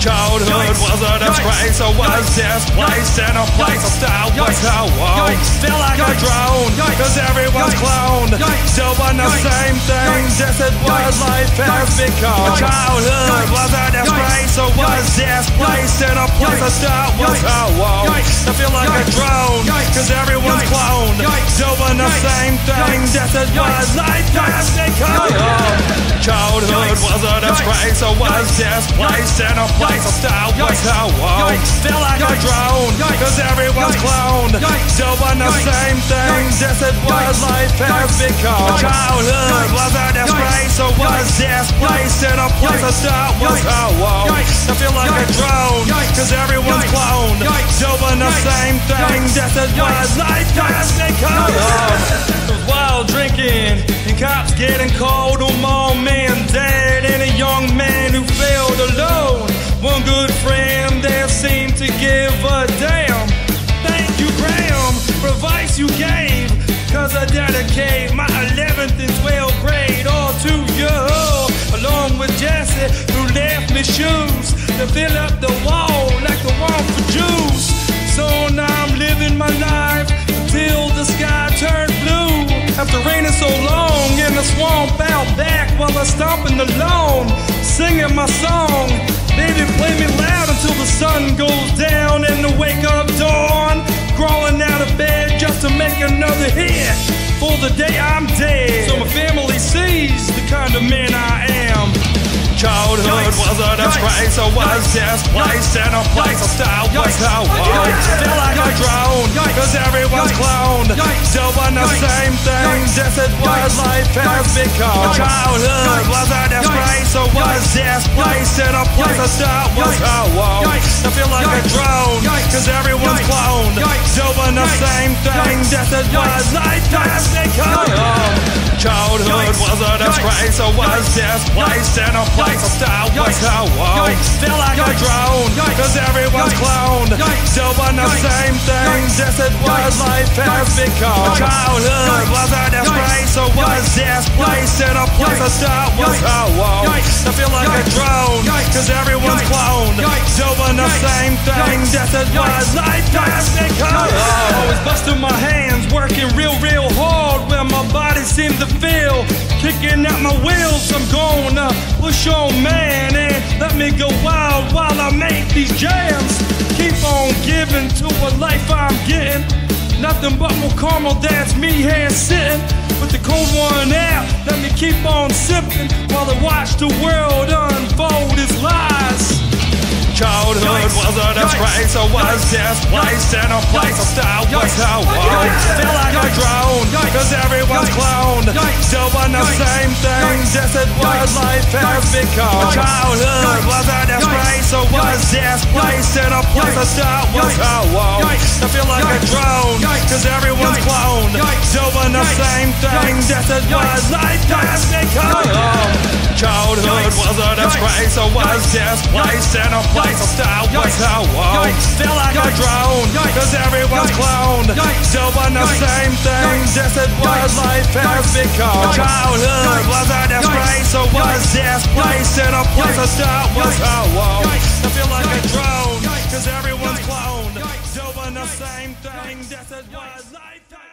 Childhood was a disgrace, so was displaced in a place of style was how I feel like a drone, cause everyone's cloned. Still on the same thing, this it was life has become. Childhood was a disgrace, so was displaced in a place of style was how I feel like a drone, cause everyone's cloned. Still on the same thing, this it was life has become. Childhood was a disgrace, so was displaced in a place of style. Was how I feel like a drone Cause everyone's Still on the same thing. This is what life has become. Childhood was a disgrace So was place in a place of style. Was how I feel like a drone Cause everyone's Still on the same thing. This is what life has become. While drinking and cops getting cold. On my man dedicate my 11th and 12th grade all to you. Along with Jesse, who left me shoes to fill up the wall like the wall for Jews. So now I'm living my life until the sky turns blue. After raining so long in the swamp out back while I'm stomping alone, singing my song. Baby, play me loud until the sun goes down and the wake up dawn. Crawling out of bed just to make another hit for the day I'm dead. So my family sees the kind of man I am. Childhood was a disgrace, so was displaced in a place. Of style was how I feel like a drone, cause everyone's cloned. Still on the same thing, this is what life has become. Childhood was a so was displaced in a place of style was how I feel like a drone, cause everyone's cloned. On the same thing, this is what life has become. Childhood. Was a disgrace, so was displaced in a place like a style was how I feel like a drone. Cause everyone's cloned. On the same thing This is what life has become Childhood. Was a disgrace This place in a place of style was how I feel like a drone. Cause everyone's cloned. Doing the same thing. This is what life has become Always busting my hands Working real real hard Where my body seems to feel Kicking out my wheels. I'm gonna push on man and let me go wild while I make these jams. Keep on giving to a life I'm getting. Nothing but more caramel, that's me here sitting. With cold one out. Let me keep on sipping while I watch the world unfold its lies. Childhood was a disgrace, so was displaced in a place of style was how I feel like a drone, cause everyone's. Still on the same thing, this is what life has become. Childhood was a disgrace, so was displaced in a place of style was how I feel like a drone, cause everyone's. Still on the same thing, this is what life has become. Childhood was a disgrace, so was displaced in a place of style was how I feel like a drone Cause everyone's Still on the same thing This is what life has become. Childhood was a disgrace So was this place in a place of style was how I feel like a drone Cause everyone's Still on the same thing This is what